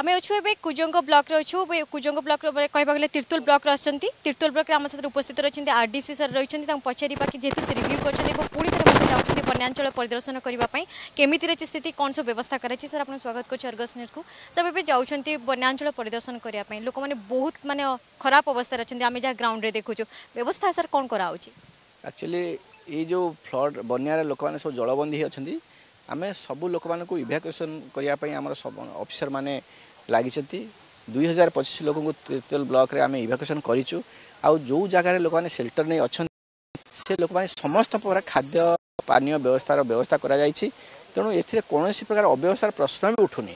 আমি অছু এবে কুজঙ্গ ব্লকরে অছু কুজঙ্গ ব্লক কহবা গেলে তীর্তুল ব্লকরে আসছেন তীর্তুল ব্লকরে আমার সাথে উপস্থিত রয়েছেন আরডিসি স্যার রয়েছেন তাঁর পচারিবা কি যেহেতু সে রিভিউ করছেন এবং পুঁ থেকে মধ্যে যাচ্ছেন বন্যাঞ্চল পরিদর্শন করা কেমিতি রয়েছে স্থিতি কোণ সব ব্যবস্থা করা স্যার আপনার স্বাগত করছি অর্গস নিউজকু স্যার এবে যাচ্ছেন বন্যাঞ্চল পরিদর্শন করা লোক মানে বহুত মানে খারাপ অবস্থায় অনেক আমি যা গ্রাউন্ডে দেখুছু ব্যবস্থা স্যার কোণ করা হচ্ছে আকচুয়ালি এই যে ফ্লড বন্যার লোক সব জলবন্দী অনেক ଆମେ ସବୁ ଲୋକମାନଙ୍କୁ ଇଭାକୁଏସନ୍ କରିବା ପାଇଁ ଆମର ଅଫିସରମାନେ ଲାଗିଛନ୍ତି ଦୁଇ ହଜାର ପଚିଶ ଲୋକଙ୍କୁ ତିର୍ତ୍ତୋଲ ବ୍ଲକରେ ଆମେ ଇଭାକୁଏସନ୍ କରିଛୁ ଆଉ ଯେଉଁ ଜାଗାରେ ଲୋକମାନେ ସେଲ୍ଟର ନେଇ ଅଛନ୍ତି ସେ ଲୋକମାନେ ସମସ୍ତ ପ୍ରକାର ଖାଦ୍ୟ ପାନୀୟ ବ୍ୟବସ୍ଥାର ବ୍ୟବସ୍ଥା କରାଯାଇଛି ତେଣୁ ଏଥିରେ କୌଣସି ପ୍ରକାର ଅବ୍ୟବସ୍ଥାର ପ୍ରଶ୍ନ ବି ଉଠୁନି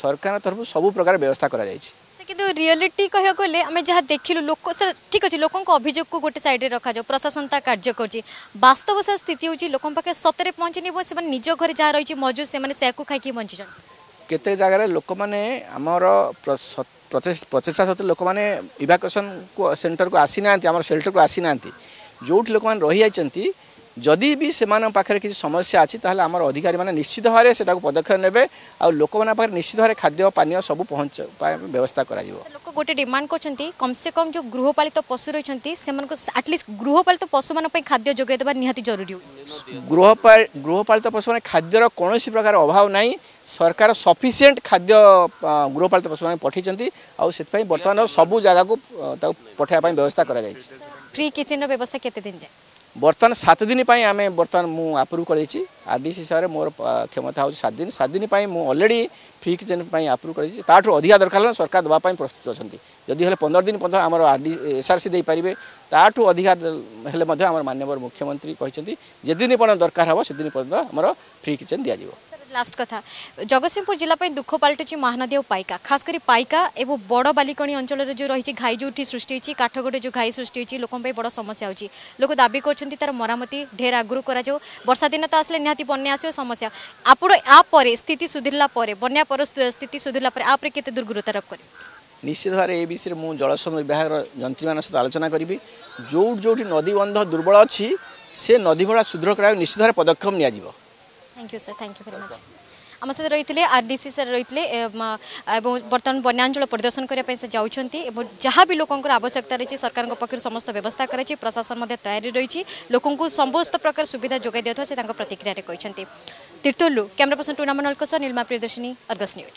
ସରକାର ତରଫରୁ ସବୁ ପ୍ରକାର ବ୍ୟବସ୍ଥା କରାଯାଇଛି কিন্তু রিয়েলিটি কহবাক গেলে আমি যা দেখিলু লোক ঠিক আছে লোক অভিযোগ গোটে সাইডে রখা যাও প্রশাসন তা কার্য করছে বাস্তব সে স্থিতি হচ্ছে লোক পাখে সতরে পৌঁছিনি এবং সে নিজ ঘরে যা রয়েছে মজুদ সে সেয়াকু খাইকি বঞ্চিছেন কেতে জায়গায় লোক মানে আমার প্রচেষ্টা সত্ত্বে লোক মানে ইভাকুয়েসন সেন্টর কু আসি না আমার সেল্টর কু আসি না যেটি লোক মানে রহি যাই ଯଦି ବି ସେମାନଙ୍କ ପାଖରେ କିଛି ସମସ୍ୟା ଅଛି ତାହେଲେ ଆମର ଅଧିକାରୀମାନେ ନିଶ୍ଚିତ ଭାବରେ ସେଟାକୁ ପଦକ୍ଷେପ ନେବେ ଆଉ ଲୋକମାନଙ୍କ ପାଖରେ ନିଶ୍ଚିତ ଭାବରେ ଖାଦ୍ୟ ପାନୀୟ ସବୁ ପହଞ୍ଚ ପାଇଁ ବ୍ୟବସ୍ଥା କରାଯିବ ଲୋକ ଗୋଟେ ଡିମାଣ୍ଡ କରୁଛନ୍ତି କମ୍ସେ କମ୍ ଯେଉଁ ଗୃହପାଳିତ ପଶୁ ରହିଛନ୍ତି ସେମାନଙ୍କୁ ଆଟଲିଷ୍ଟ ଗୃହପାଳିତ ପଶୁମାନଙ୍କ ପାଇଁ ଖାଦ୍ୟ ଯୋଗାଇ ଦେବା ନିହାତି ଜରୁରୀ ଗୃହପାଳ ଗୃହପାଳିତ ପଶୁମାନେ ଖାଦ୍ୟର କୌଣସି ପ୍ରକାର ଅଭାବ ନାହିଁ ସରକାର ସଫିସିଏଣ୍ଟ ଖାଦ୍ୟ ଗୃହପାଳିତ ପଶୁମାନେ ପଠାଇଛନ୍ତି ଆଉ ସେଥିପାଇଁ ବର୍ତ୍ତମାନ ସବୁ ଜାଗାକୁ ତାକୁ ପଠାଇବା ପାଇଁ ବ୍ୟବସ୍ଥା କରାଯାଇଛି ଫ୍ରି କିଚେନ୍ର ବ୍ୟବସ୍ଥା କେତେ ଦିନ ଯାଏ ବର୍ତ୍ତମାନ ସାତ ଦିନ ପାଇଁ ଆମେ ବର୍ତ୍ତମାନ ମୁଁ ଆପ୍ରୁଭ୍ କରିଦେଇଛି ଆର୍ ଡି ସି ହିସାବରେ ମୋର କ୍ଷମତା ହେଉଛି ସାତ ଦିନ ସାତ ଦିନ ପାଇଁ ମୁଁ ଅଲରେଡ଼ି ଫ୍ରି କିଚେନ୍ ପାଇଁ ଆପ୍ରୁଭ୍ କରିଦେଇଛି ତାଠୁ ଅଧିକା ଦରକାର ହେଲେ ସରକାର ଦେବା ପାଇଁ ପ୍ରସ୍ତୁତ ଅଛନ୍ତି ଯଦି ହେଲେ ପନ୍ଦର ଦିନ ପର୍ଯ୍ୟନ୍ତ ଆମର R D S R C ଦେଇପାରିବେ ତାଠୁ ଅଧିକା ହେଲେ ମଧ୍ୟ ଆମର ମାନ୍ୟବର ମୁଖ୍ୟମନ୍ତ୍ରୀ କହିଛନ୍ତି ଯେଦିନ ପର୍ଯ୍ୟନ୍ତ ଦରକାର ହେବ ସେଦିନ ପର୍ଯ୍ୟନ୍ତ ଆମର ଫ୍ରି କିଚେନ୍ ଦିଆଯିବ লাস্ট কথা জগৎসিংহপুর জেলা দুঃখ পাল্টুছি মহানদী ও পাইকা খাস করে পাইকা এবং বড় বালিকণী অঞ্চলের যে রয়েছে ঘাই যেটি সৃষ্টি হয়েছে কাঠগোটে যে ঘাই সৃষ্টি হয়েছে লোক বড় সমস্যা হচ্ছে লোক দাবি করছেন তার মরামতি ঢের আগুর করা বর্ষা দিন তো আসলে নিহতি বন্যা আসবে সমস্যা আপনার আপরে স্থিতি সুধিলা পরে বন্যা পর স্থিতি সুধিলা পরে আপরে কেতে দূর গুরুত্বারোপ করবে নিশ্চিত ভাবে এ বিষয়ে মু জলসম্পদ বিভাগের যন্ত্রীমান সহ আলোচনা করবি যেটি যেটি নদীবন্ধ দুর্বল অছি সে নদীবন্ধ সুদৃঢ় করা নিশ্চিত ভাবে পদক্ষেপ নিয়ে thank you sir thank you very much আমার সাথে রয়েছে আর ডিসি স্যার রয়েছে এবং বর্তমান বন্যাঞ্চল পরিদর্শন করা সে যাচ্ছেন এবং যা বি লোকর আবশ্যকতা রয়েছে সরকার পক্ষ সমস্ত ব্যবস্থা করেছে প্রশাসন তৈরি রয়েছে লোক সমস্ত প্রকার সুবিধা যোগাই দিয়ে সে তাঁর প্রতিক্রিয়ায় কিন্তু তীর্তলু ক্যামেরা পর্সন টুর্নামেন্ট অলকস নীলমা প্রিয়দর্শিনী অর্গস নিউজ